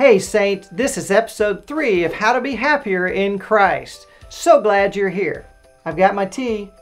Hey, Saint, this is episode three of How to Be Happier in Christ. So glad you're here. I've got my tea.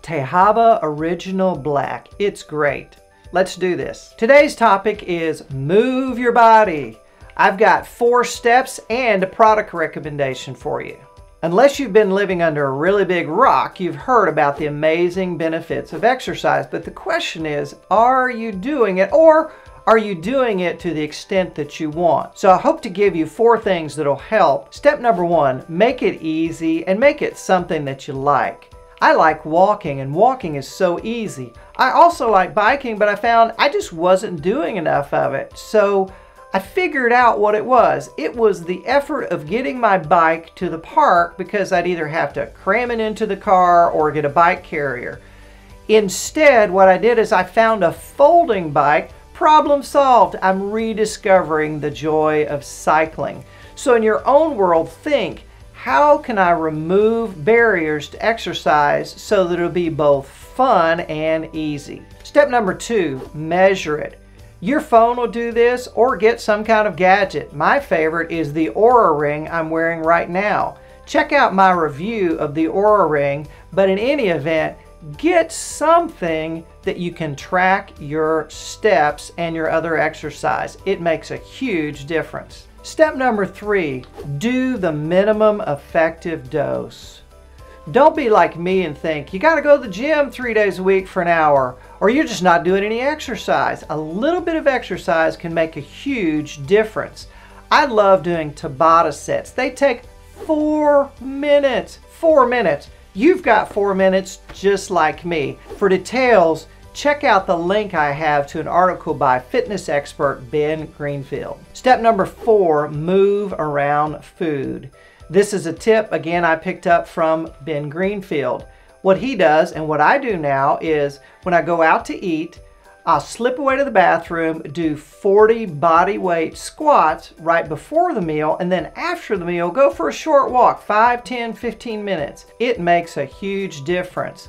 Tehaba Original Black. It's great. Let's do this. Today's topic is move your body. I've got four steps and a product recommendation for you. Unless you've been living under a really big rock, you've heard about the amazing benefits of exercise. But the question is, are you doing it or are you doing it to the extent that you want? So I hope to give you four things that'll help. Step number one, make it easy and make it something that you like. I like walking and walking is so easy. I also like biking, but I found I just wasn't doing enough of it. So I figured out what it was. It was the effort of getting my bike to the park because I'd either have to cram it into the car or get a bike carrier. Instead, what I did is I found a folding bike. Problem solved. I'm rediscovering the joy of cycling. So in your own world, think, how can I remove barriers to exercise so that it'll be both fun and easy? Step number two, measure it. Your phone will do this or get some kind of gadget. My favorite is the Oura Ring I'm wearing right now. Check out my review of the Oura Ring, but in any event, get something that you can track your steps and your other exercise. It makes a huge difference. Step number three, do the minimum effective dose. Don't be like me and think you got to go to the gym three days a week for an hour or you're just not doing any exercise. A little bit of exercise can make a huge difference. I love doing Tabata sets. They take four minutes. Four minutes. You've got four minutes just like me. For details, check out the link I have to an article by fitness expert Ben Greenfield. Step number four, move around food. This is a tip, again, I picked up from Ben Greenfield. What he does and what I do now is when I go out to eat, I'll slip away to the bathroom, do 40 body weight squats right before the meal, and then after the meal, go for a short walk, 5, 10, 15 minutes. It makes a huge difference.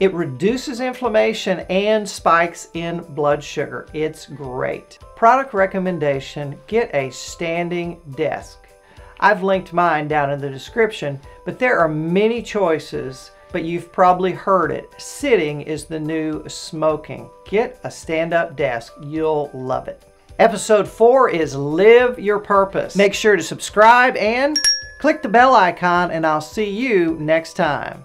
It reduces inflammation and spikes in blood sugar. It's great. Product recommendation, get a standing desk. I've linked mine down in the description, but there are many choices, but you've probably heard it. Sitting is the new smoking. Get a stand-up desk. You'll love it. Episode 4 is Live Your Purpose. Make sure to subscribe and click the bell icon, and I'll see you next time.